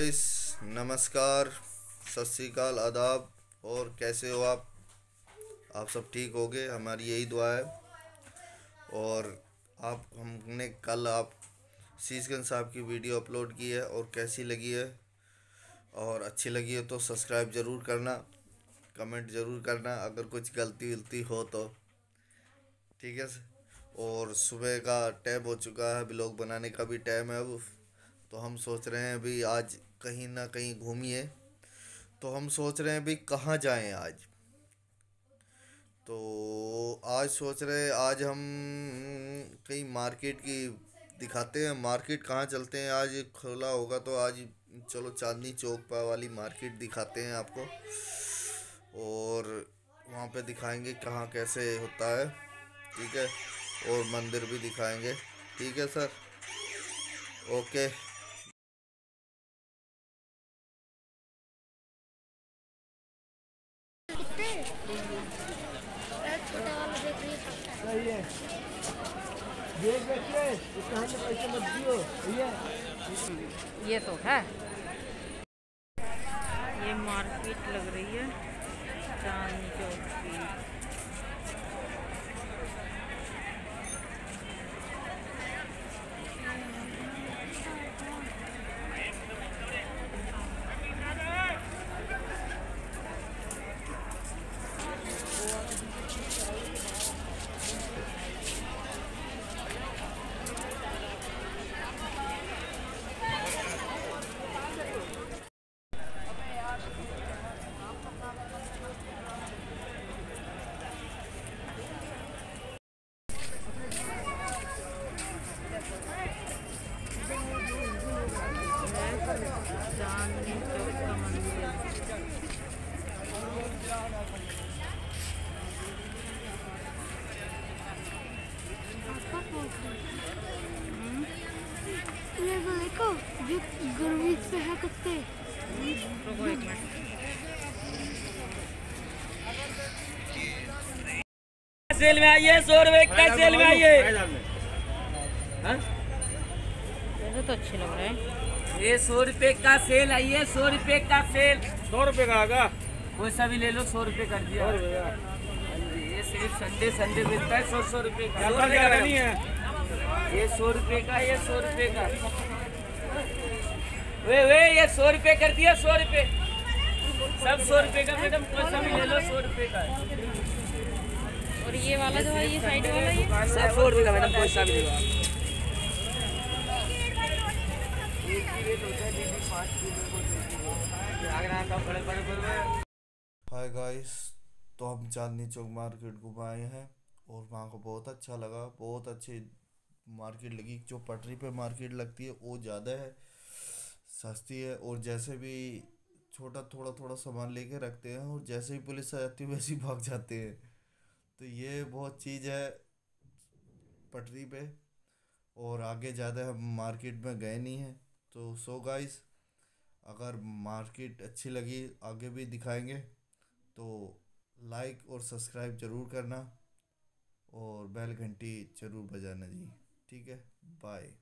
Guys नमस्कार सत श्रीकाल आदाब, और कैसे हो आप? आप सब ठीक हो गए हमारी यही दुआ है। और आप, हमने कल आप शीशगंज साहब की वीडियो अपलोड की है, और कैसी लगी है? और अच्छी लगी है तो सब्सक्राइब ज़रूर करना, कमेंट ज़रूर करना, अगर कुछ गलती वलती हो तो। ठीक है और सुबह का टाइम हो चुका है, ब्लॉग बनाने का भी टाइम है अब। तो हम सोच रहे हैं अभी आज कहीं ना कहीं घूमिए। तो हम सोच रहे हैं भाई कहाँ जाएँ आज? तो आज सोच रहे हैं, आज हम कहीं मार्केट की दिखाते हैं। मार्केट कहाँ चलते हैं? आज खुला होगा तो आज चलो चांदनी चौक पर वाली मार्केट दिखाते हैं आपको। और वहाँ पे दिखाएँगे कहाँ कैसे होता है, ठीक है? और मंदिर भी दिखाएँगे, ठीक है सर? ओके। ये तो है। ये मार्केट लग रही है। चांदनी चौक की। चांदनी चौक का मंदिर ये तो देखो जो गर्मी से है कुत्ते रुको एक मिनट सेल में आइए। सौ रुपए का सेल में आइए ऐसे तो अच्छे लग रहे हैं। ये सौ रुपए का सेल आइए सौ रुपए का सेल सौ रुपये का आगा कोई सा भी ले लो सौ रुपए कर दिया हाँ ये सिर्फ़ संडे संडे मिलता है सौ सौ रुपए का सौ रुपए का नहीं है ये सौ रुपए का ये सौ रुपए का वे वे ये सौ रुपए कर दिया सौ रुपए सब सौ रुपए का मैडम कोई सा भी ले लो सौ रुपए का और ये वाला जो है ये साइड वाला ये सब सौ रुपए का मैडम कोई सा भी ले लो हाय गाइस तो हम चांदनी चौक मार्केट घुमाए हैं और वहाँ को बहुत अच्छा लगा, बहुत अच्छी मार्केट लगी। जो पटरी पे मार्केट लगती है, वो ज़्यादा है, सस्ती है और जैसे भी छोटा थोड़ा थोड़ा सामान लेके रखते हैं और जैसे ही पुलिस आ जाती है, वैसे ही भाग जाते हैं। तो ये बहुत चीज़ है पटरी पे और आगे ज़्यादा हम मार्केट में गए नहीं हैं। तो सो गाइस अगर मार्केट अच्छी लगी, आगे भी दिखाएँगे तो लाइक और सब्सक्राइब ज़रूर करना और बेल घंटी ज़रूर बजाना जी। ठीक है? बाय